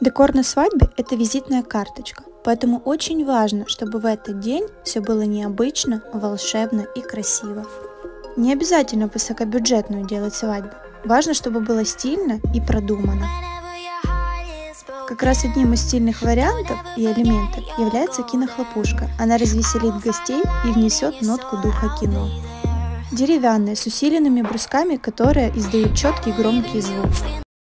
Декор на свадьбе – это визитная карточка, поэтому очень важно, чтобы в этот день все было необычно, волшебно и красиво. Не обязательно высокобюджетную делать свадьбу, важно, чтобы было стильно и продумано. Как раз одним из стильных вариантов и элементов является кинохлопушка. Она развеселит гостей и внесет нотку духа кино. Деревянная, с усиленными брусками, которые издают четкий громкий звук.